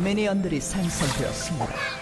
미니언들이 생성되었습니다.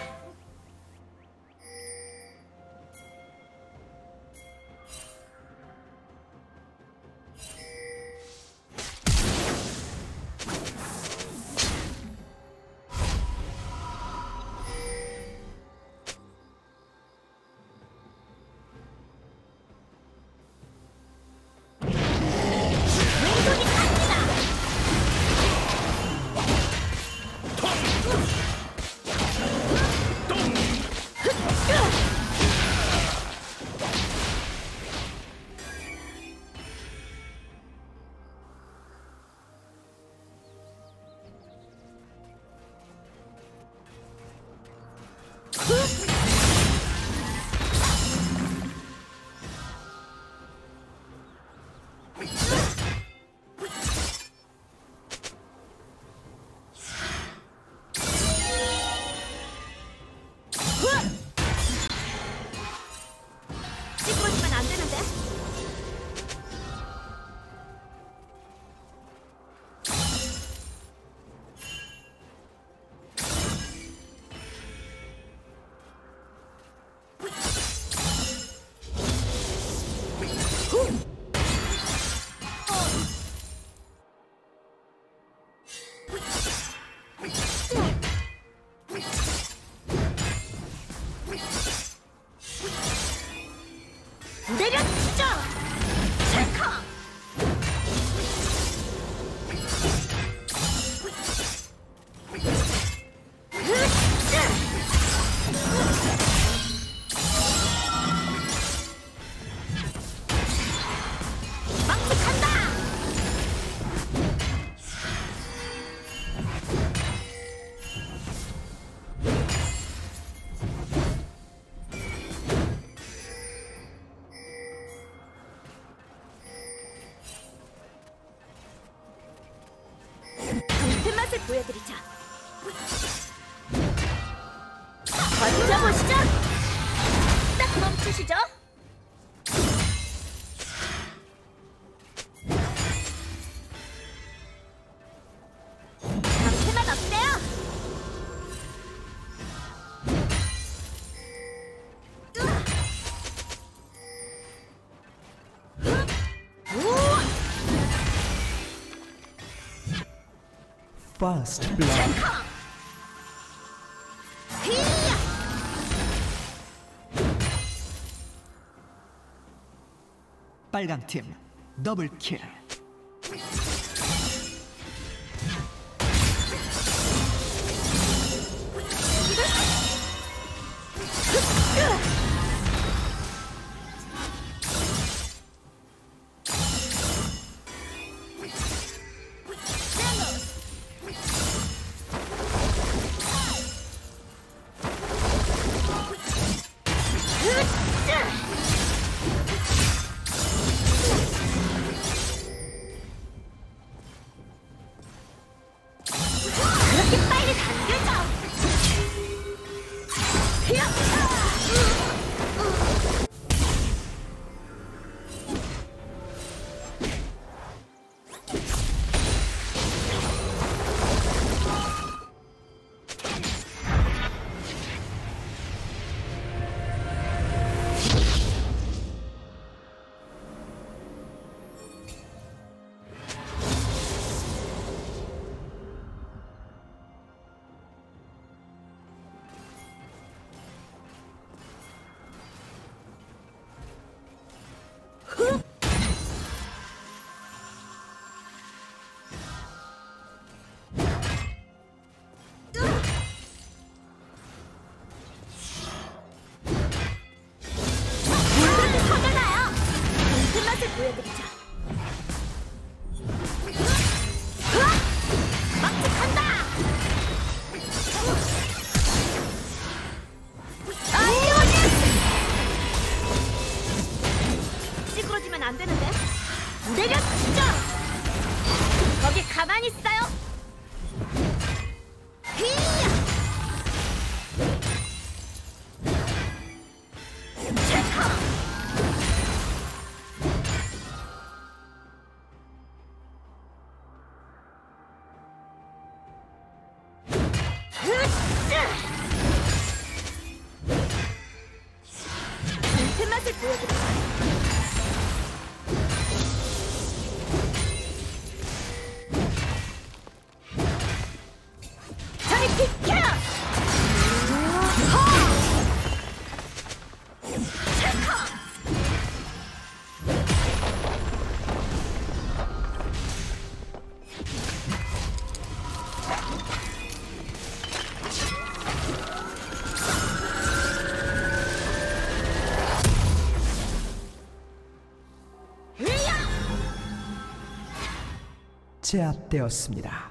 보여드리자. First Blood 히야! 빨강 팀 더블 킬 제압되었습니다.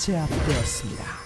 제압되었습니다.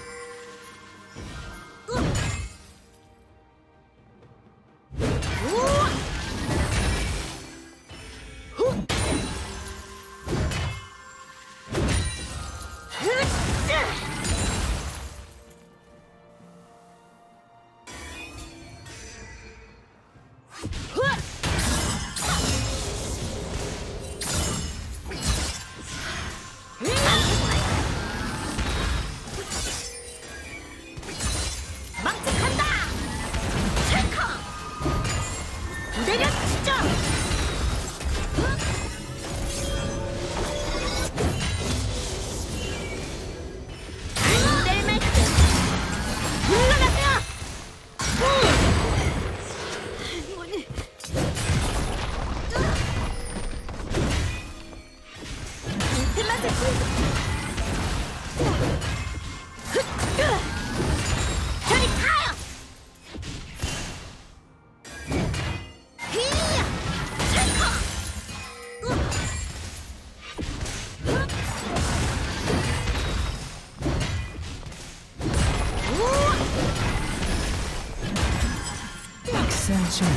ましょう。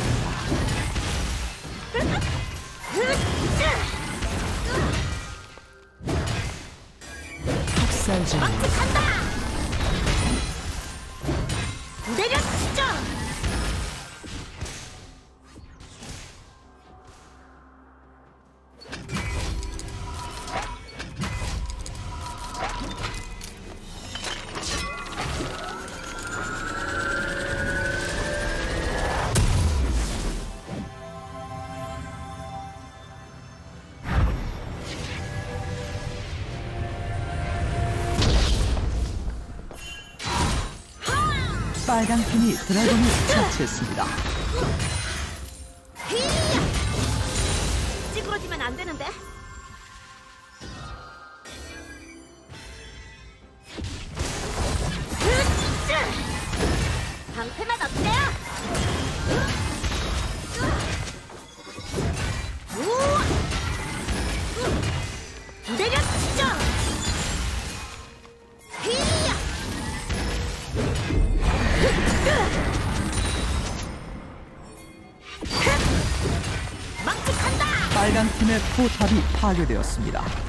아군이 드래곤을 처치했습니다. 팀의 포탑이 파괴되었습니다.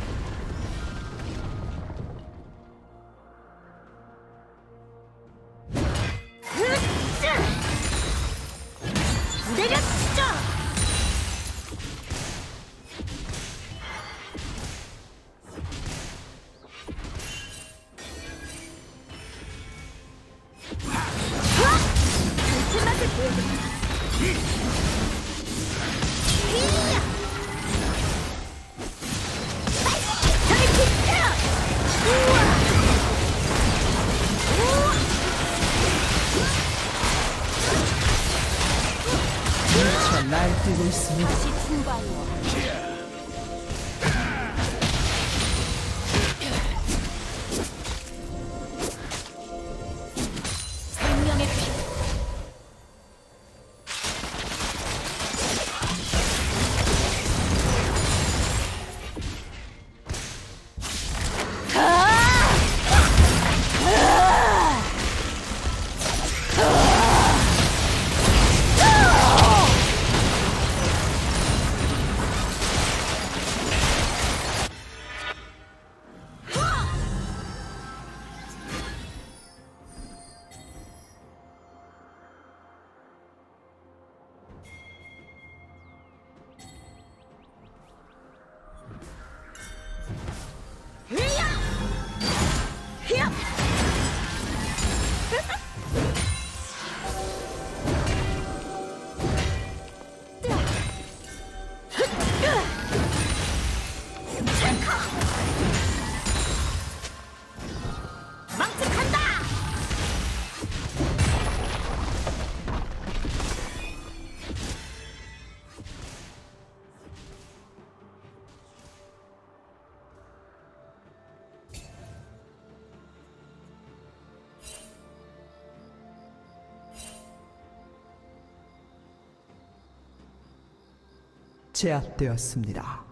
제압되었습니다.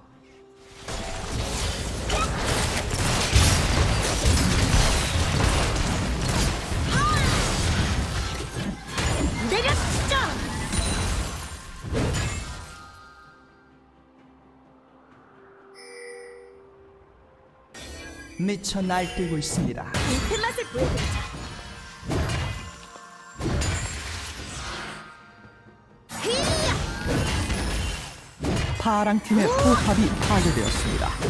미쳐 날뛰고 있습니다. 그 맛을 보여드리자. 파랑 팀의 포탑이 파괴되었습니다.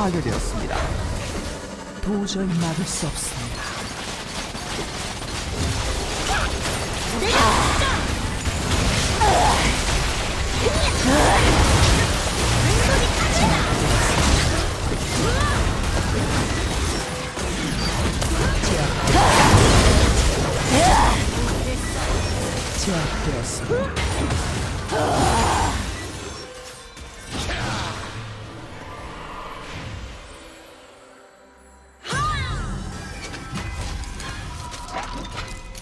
파괴되었습니다. 도저히 막을 수 없습니다. 제압되었습니다.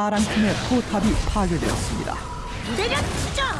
파랑 팀의 포탑이 파괴되었습니다. 내려치죠. 망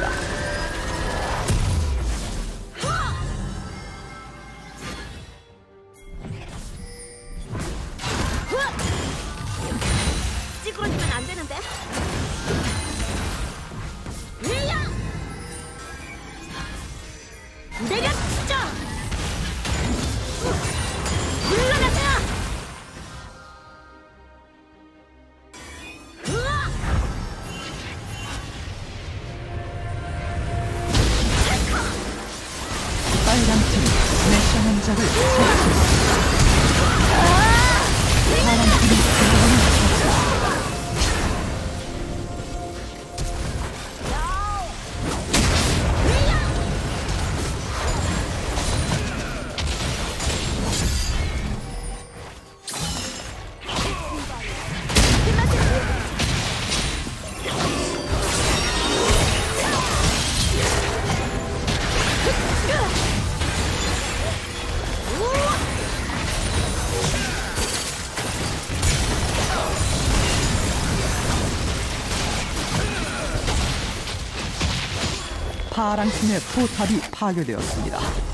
파랑 팀의 포탑이 파괴되었습니다.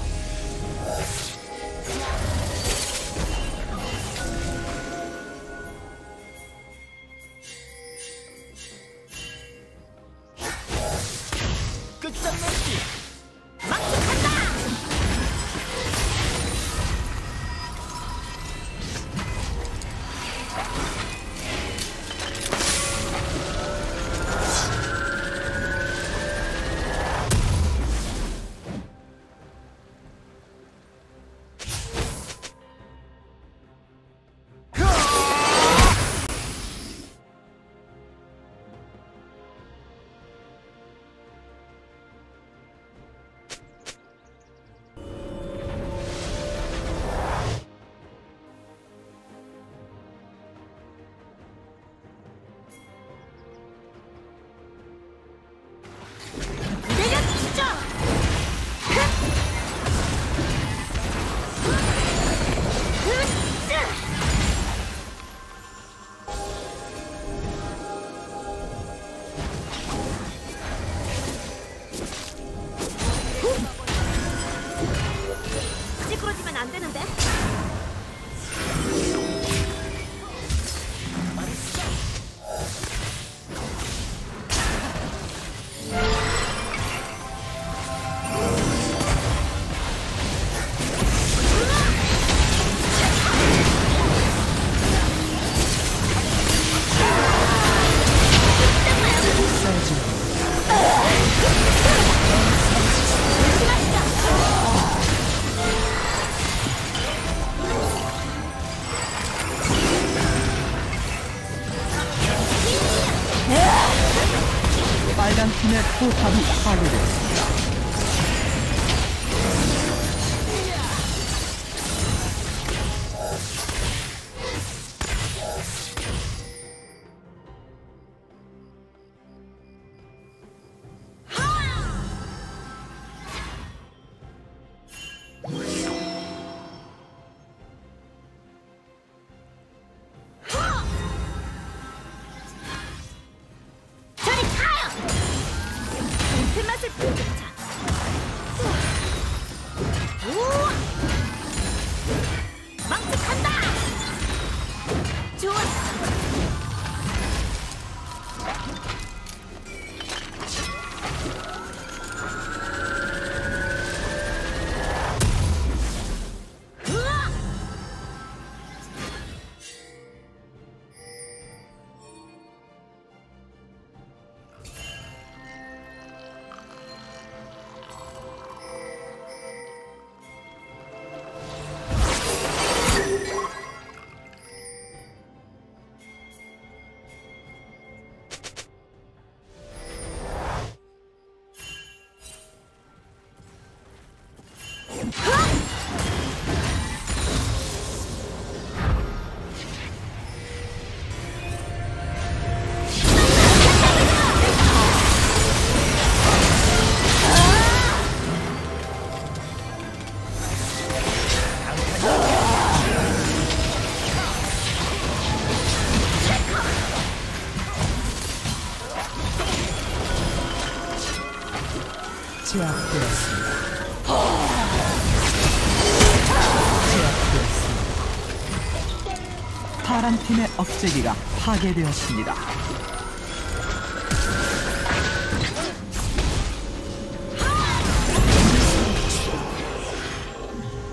파란 팀의 억제기가 파괴되었습니다.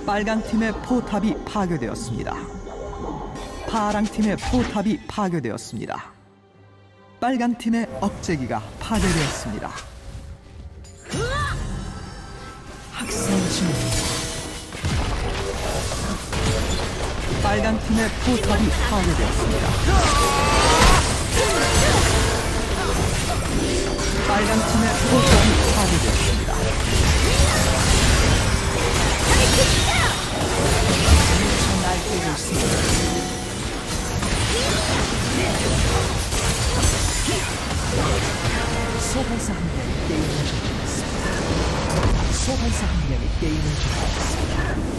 빨강 팀의 포탑이 파괴되었습니다. 파랑 팀의 포탑이 파괴되었습니다. 빨간 팀의 억제기가 파괴되었습니다. 학살 중 빨간 팀의 포탑이 파괴되었습니다. 빨간 팀의 포탑이 파괴되었습니다. 미쳐 날뛰고 있습니다. 소환사 한명 이 게임을 종료했